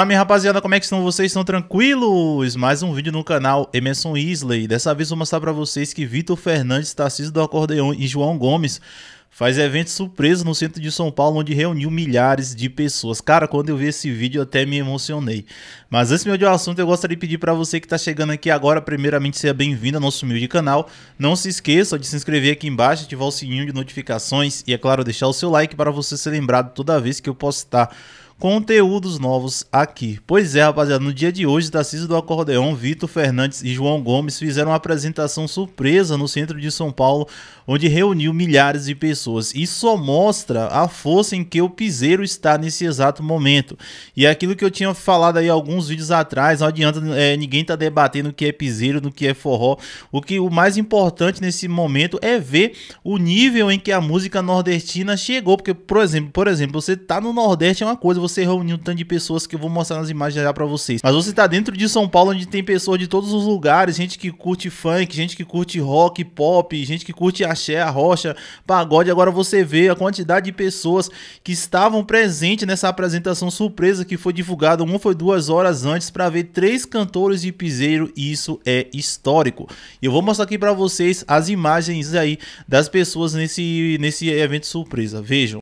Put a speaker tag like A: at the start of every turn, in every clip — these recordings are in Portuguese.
A: Fala minha rapaziada, como é que estão vocês? Estão tranquilos? Mais um vídeo no canal Emerson Isley. Dessa vez vou mostrar pra vocês que Vitor Fernandes, Tarcísio do Acordeão e João Gomes faz evento surpresa no centro de São Paulo, onde reuniu milhares de pessoas. Cara, quando eu vi esse vídeo eu até me emocionei. Mas antes de assunto, eu gostaria de pedir para você que está chegando aqui agora, primeiramente, seja bem-vindo ao nosso humilde canal. Não se esqueça de se inscrever aqui embaixo, ativar o sininho de notificações e, é claro, deixar o seu like para você ser lembrado toda vez que eu postar conteúdos novos aqui. Pois é, rapaziada, no dia de hoje, Tarcísio do Acordeão, Vitor Fernandes e João Gomes fizeram uma apresentação surpresa no centro de São Paulo, onde reuniu milhares de pessoas. Isso só mostra a força em que o piseiro está nesse exato momento. E é aquilo que eu tinha falado aí alguns vídeos atrás, não adianta é, ninguém tá debatendo o que é piseiro, no que é forró. O que o mais importante nesse momento é ver o nível em que a música nordestina chegou, porque por exemplo, por exemplo, você tá no Nordeste é uma coisa, você reunir um tanto de pessoas que eu vou mostrar nas imagens já para vocês. Mas você tá dentro de São Paulo, onde tem pessoas de todos os lugares, gente que curte funk, gente que curte rock, pop, gente que curte axé, rocha, pagode. Agora você vê a quantidade de pessoas que estavam presentes nessa apresentação surpresa que foi divulgada, uma foi duas horas antes, para ver três cantores de piseiro. Isso é histórico. Eu vou mostrar aqui para vocês as imagens aí das pessoas nesse, nesse evento surpresa. Vejam.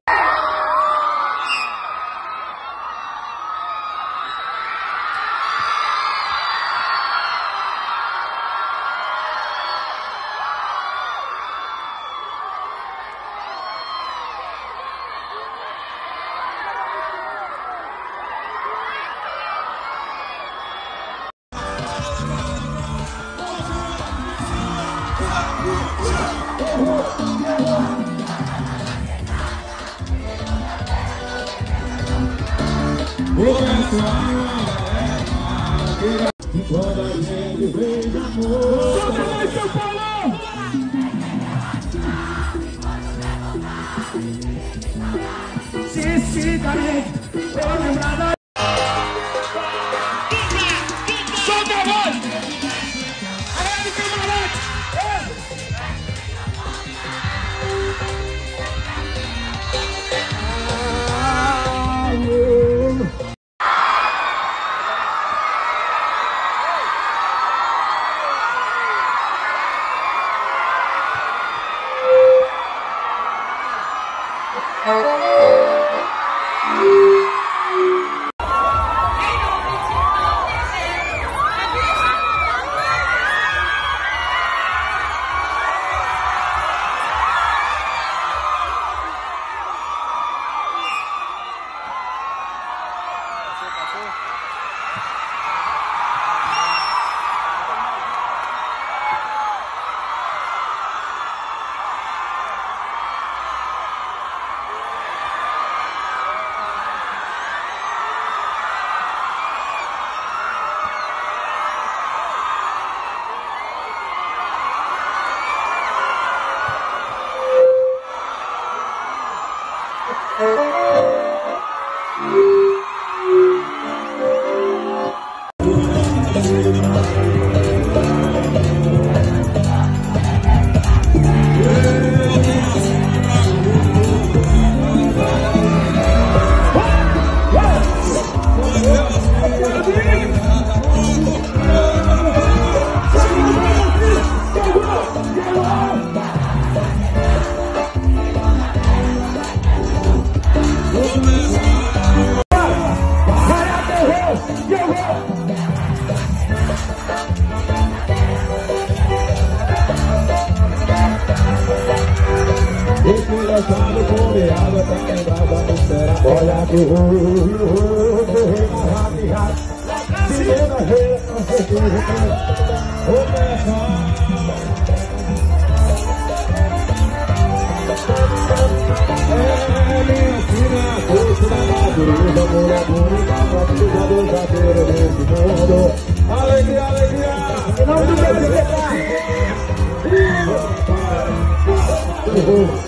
B: Quando a gente de amor Solta mais tô lembrada Solta Esse lançado come água tá quebrada no será. Olha que ruim, correr mais rápido, rápido Segunda-feira, com certeza, vou começar É minha filha, curso da natureza Mulher bonita, batida do zagueiro desse mundo Alegria, alegria Não do meu Chorando tem